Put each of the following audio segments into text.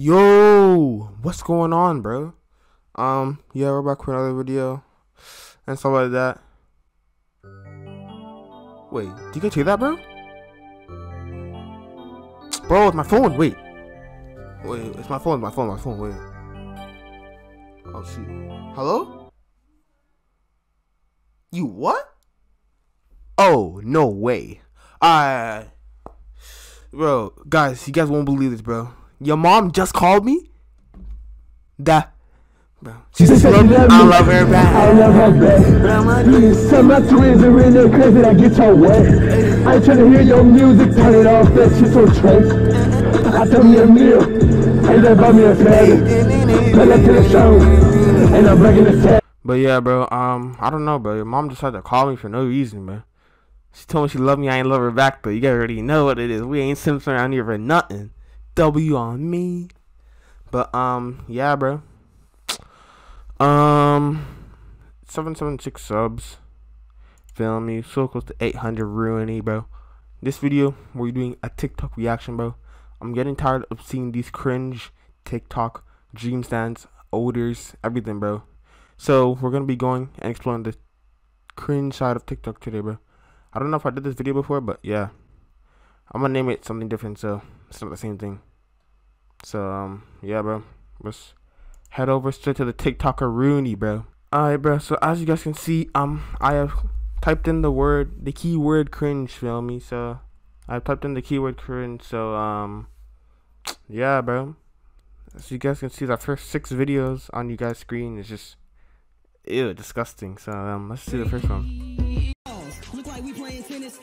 Yo, what's going on, bro? Um, yeah, we're back for another video and stuff like that. Wait, do you guys hear that, bro? Bro, it's my phone. Wait, wait, it's my phone. My phone. My phone. Wait. Oh shoot. Hello? You what? Oh no way. Uh, bro, guys, you guys won't believe this, bro. Your mom just called me. That. Bro. She said she love. I love her back. I love her back. Some my twins are in there crazy that get your wet. I trying to hear your music, turn it off, that shit so trash. I told me a meal, and they bought me a fatty. Pull up to the show, and I'm breaking the set. But yeah, bro. Um, I don't know, bro. Your mom just had to call me for no reason, bro. She told me she loved me. I ain't love her back, but you guys already know what it is. We ain't Simpson around here for nothing. W on me. But um, yeah, bro. Um, seven seven six subs. Feel me? So close to eight hundred ruiny, bro. This video, we're doing a TikTok reaction, bro. I'm getting tired of seeing these cringe TikTok dream stands, odors, everything, bro. So we're gonna be going and exploring the cringe side of TikTok today, bro. I don't know if I did this video before, but yeah. I'm gonna name it something different, so it's not the same thing. So um, yeah, bro. Let's head over straight to the TikToker Rooney, bro. Alright, bro. So as you guys can see, um, I have typed in the word, the keyword cringe. Feel me? So I typed in the keyword cringe. So um, yeah, bro. As you guys can see, the first six videos on you guys' screen is just ew, disgusting. So um, let's see the first one.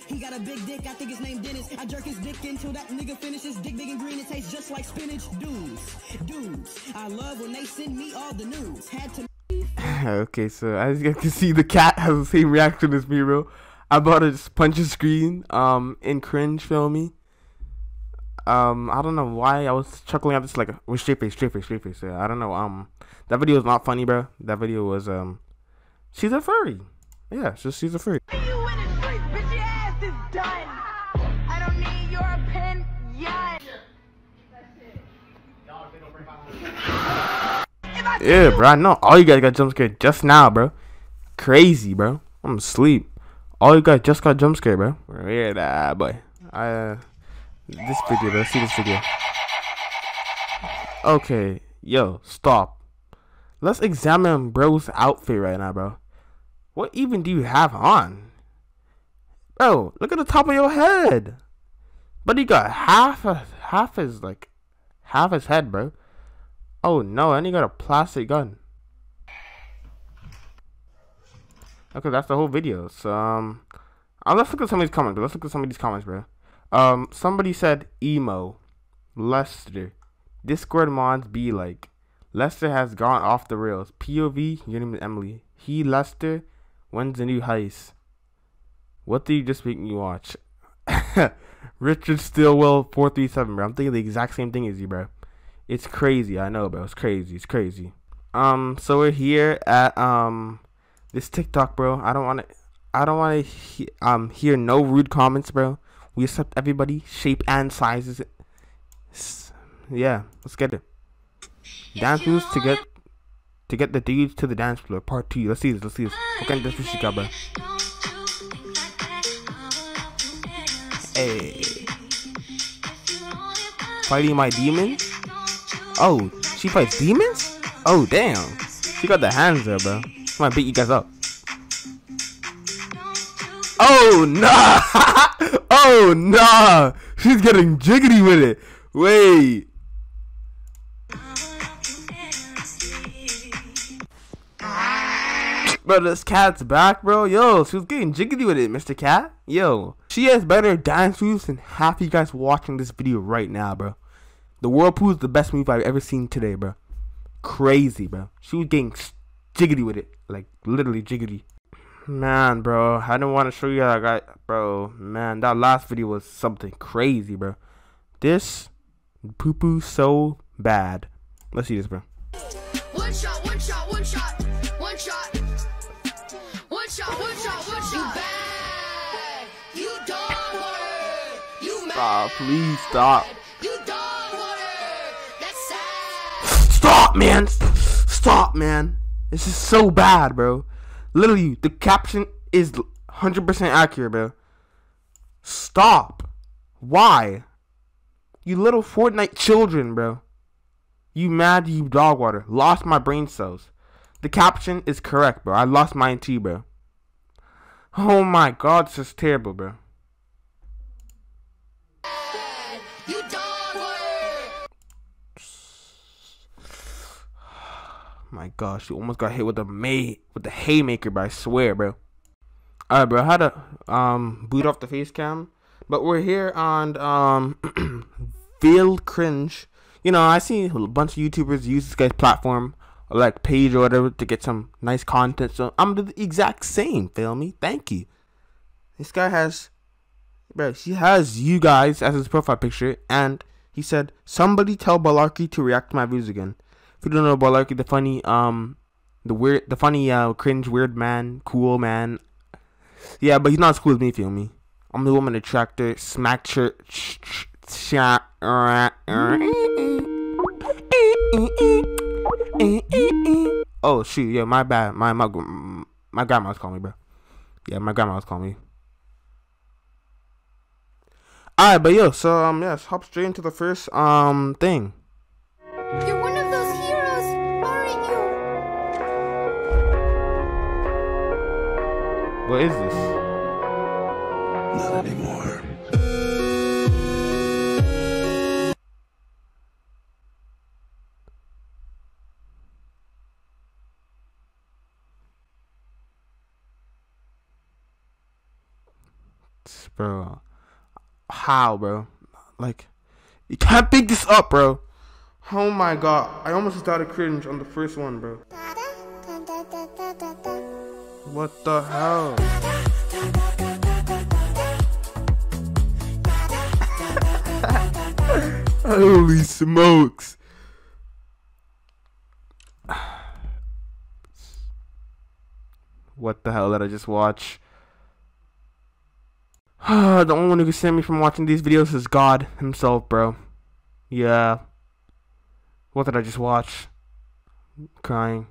He got a big dick. I think his name Dennis. I jerk his dick until that nigga finishes. Dick big and green. It tastes just like spinach. Dudes, dudes. I love when they send me all the news. Had to. okay, so as you guys can see, the cat has the same reaction as me, bro. I'm about to punch a screen, um, in cringe, feel me? Um, I don't know why I was chuckling at this like with straight face, straight face, straight face. Yeah, I don't know. Um, that video was not funny, bro. That video was um, she's a furry. Yeah, so she's a furry. Yeah, bro. I know all you guys got jump scared just now, bro. Crazy, bro. I'm asleep. All you guys just got jump scared, bro. Yeah, nah, boy. I uh, this video, bro. See this video. Okay, yo, stop. Let's examine bro's outfit right now, bro. What even do you have on? Bro, look at the top of your head. But he got half a half his like half his head, bro. Oh no, and he got a plastic gun. Okay, that's the whole video. So um uh, let's look at some of these comments, bro. Let's look at some of these comments, bro. Um somebody said emo. Lester. Discord mods be like. Lester has gone off the rails. POV, your name is Emily. He Lester When's the new heist? What did you just make me watch? Richard Stillwell four three seven, bro. I'm thinking the exact same thing as you, bro. It's crazy. I know, bro. It's crazy. It's crazy. Um, so we're here at um this TikTok, bro. I don't want to. I don't want to he um hear no rude comments, bro. We accept everybody, shape and sizes. S yeah, let's get it. Dance moves to get to get the dudes to the dance floor. Part two. Let's see this. Let's see this. What kind of dance she got, bro? Hey. Fighting my demons? Oh, she fights demons? Oh, damn. She got the hands there, bro. I'm gonna beat you guys up. Oh, nah. oh, nah. She's getting jiggity with it. Wait. Bro, this cat's back, bro. Yo, she was getting jiggity with it, Mr. Cat. Yo, she has better dance moves than half of you guys watching this video right now, bro. The Whirlpool is the best move I've ever seen today, bro. Crazy, bro. She was getting jiggity with it. Like, literally jiggity. Man, bro, I didn't want to show you that guy, bro. Man, that last video was something crazy, bro. This poo poo so bad. Let's see this, bro. One shot, one shot, one shot, one shot. One shot, one shot, one shot. You bad. You dog. You mad. Ah, please stop. Man. Stop, man. This is so bad, bro. Literally, the caption is 100% accurate, bro. Stop. Why? You little Fortnite children, bro. You mad, you dog water. Lost my brain cells. The caption is correct, bro. I lost mine too, bro. Oh my god, this is terrible, bro. My gosh, you almost got hit with the may with the haymaker, but I swear, bro. Alright, bro. I had to um boot off the face cam, but we're here on um Veiled Cringe. You know, I see a bunch of YouTubers use this guy's platform, or like page or whatever, to get some nice content. So I'm the exact same. Feel me? Thank you. This guy has, bro. He has you guys as his profile picture, and he said, "Somebody tell Balarky to react to my views again." You don't know Balarky, the funny um the weird, the funny, uh, cringe, weird man, cool man. Yeah, but he's not as cool as me. Feel me? I'm the woman attractor, smack shirt, sh- sh- sh- Oh shoot! Yeah, my bad. My my my grandma was calling me, bro. Yeah, my grandma was calling me. Alright, but yo, so um, yes, hop straight into the first um thing. What is this? Not anymore. bro. How, bro? Like, you can't pick this up, bro. Oh my god, I almost started cringe on the first one, bro. What the hell? Holy smokes. What the hell did I just watch? the only one who can save me from watching these videos is God himself, bro. Yeah. What did I just watch? crying.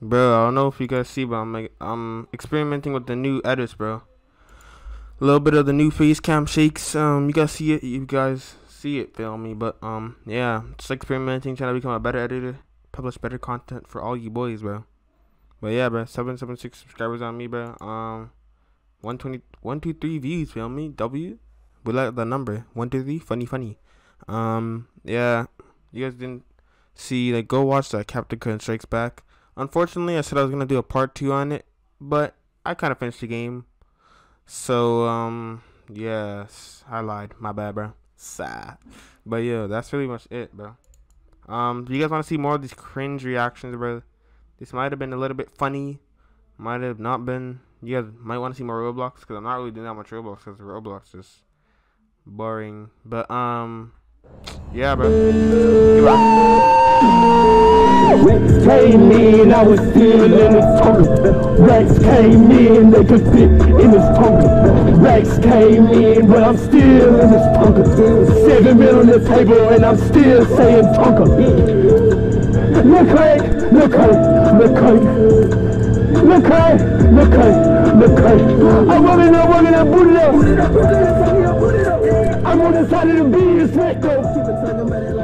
Bro, I don't know if you guys see, but I'm like, I'm experimenting with the new edits, bro. A little bit of the new face cam shakes. Um, you guys see it. You guys see it. Feel me? But um, yeah, just experimenting, trying to become a better editor, publish better content for all you boys, bro. But yeah, bro, seven seven six subscribers on me, bro. Um, one twenty, one two three views. Feel me? W. We like the number one two three. Funny, funny. Um, yeah, you guys didn't see like go watch that Captain Current Strikes Back. Unfortunately, I said I was gonna do a part two on it, but I kind of finished the game. So um, yes, I lied. My bad, bro. Sad. But yeah, that's really much it, bro. Um, do you guys want to see more of these cringe reactions, bro? This might have been a little bit funny, might have not been. You guys might want to see more Roblox because I'm not really doing that much Roblox because Roblox is boring. But um, yeah, bro. Goodbye. Rex came in, I was still in his tongue. Rex came in, they could fit in his tongue. Rex came in, but I'm still in his tongue. Seven mil on the table, and I'm still saying tonka. Look Craig, look Craig, look Craig. Look Craig, look Craig, look Craig. I'm running up, running up, boot it up. I'm on the side of the beat, it's right though.